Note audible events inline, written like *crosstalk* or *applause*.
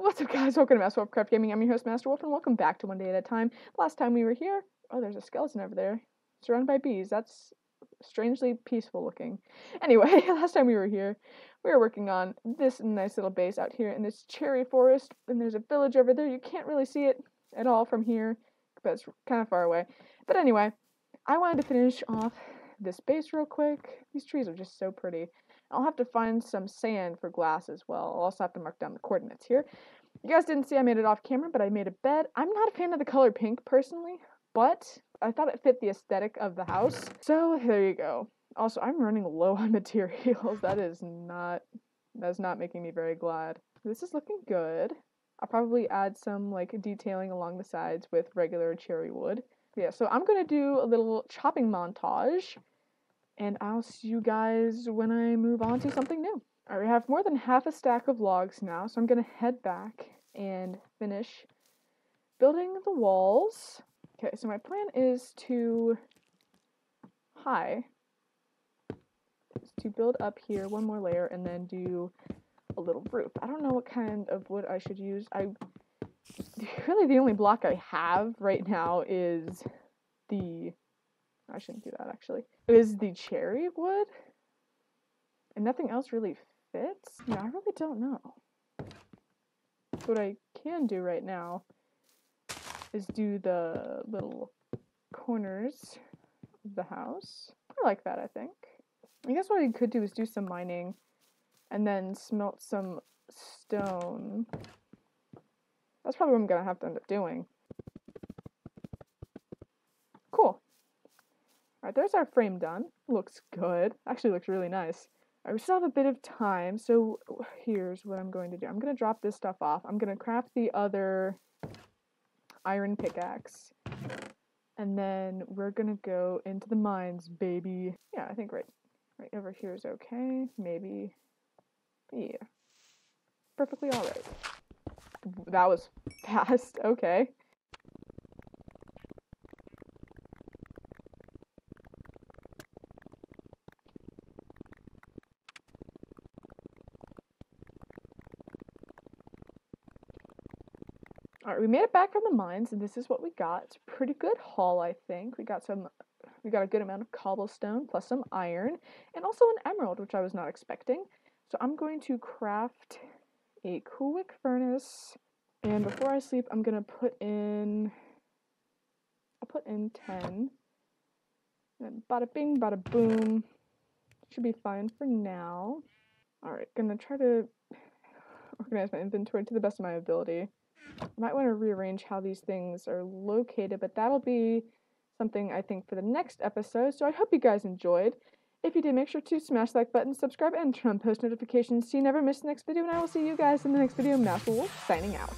What's up, guys? Welcome to Master Wolfcraft Gaming. I'm your host, Master Wolf, and welcome back to One Day at a Time. Last time we were here, oh, there's a skeleton over there, surrounded by bees. That's strangely peaceful looking. Anyway, *laughs* last time we were here, we were working on this nice little base out here in this cherry forest, and there's a village over there. You can't really see it at all from here, but it's kind of far away. But anyway, I wanted to finish off this base real quick. These trees are just so pretty. I'll have to find some sand for glass as well. I'll also have to mark down the coordinates here. You guys didn't see I made it off camera, but I made a bed. I'm not a fan of the color pink personally, but I thought it fit the aesthetic of the house. So there you go. Also, I'm running low *laughs* on materials. that is not that's not making me very glad. This is looking good. I'll probably add some like detailing along the sides with regular cherry wood. Yeah, so I'm gonna do a little chopping montage and I'll see you guys when I move on to something new. I have more than half a stack of logs now, so I'm gonna head back and finish building the walls. Okay, so my plan is to high is to build up here one more layer and then do a little roof. I don't know what kind of wood I should use. I *laughs* really the only block I have right now is the I shouldn't do that actually. Is the cherry wood? And nothing else really fits? Yeah, I really don't know. What I can do right now is do the little corners of the house. I like that, I think. I guess what I could do is do some mining and then smelt some stone. That's probably what I'm gonna have to end up doing. Alright, there's our frame done. Looks good. Actually looks really nice. I we still have a bit of time, so here's what I'm going to do. I'm going to drop this stuff off. I'm going to craft the other iron pickaxe. And then we're going to go into the mines, baby. Yeah, I think right, right over here is okay. Maybe. Yeah. Perfectly alright. That was *laughs* fast. Okay. All right, we made it back from the mines, and this is what we got. It's a pretty good haul, I think. We got some, we got a good amount of cobblestone plus some iron, and also an emerald, which I was not expecting. So I'm going to craft a quick furnace, and before I sleep, I'm gonna put in, I'll put in ten. And bada bing, bada boom. Should be fine for now. All right, gonna try to organize my inventory to the best of my ability. I might want to rearrange how these things are located, but that'll be something I think for the next episode. So I hope you guys enjoyed. If you did, make sure to smash the like button, subscribe, and turn on post notifications so you never miss the next video. And I will see you guys in the next video. Master Wolf signing out.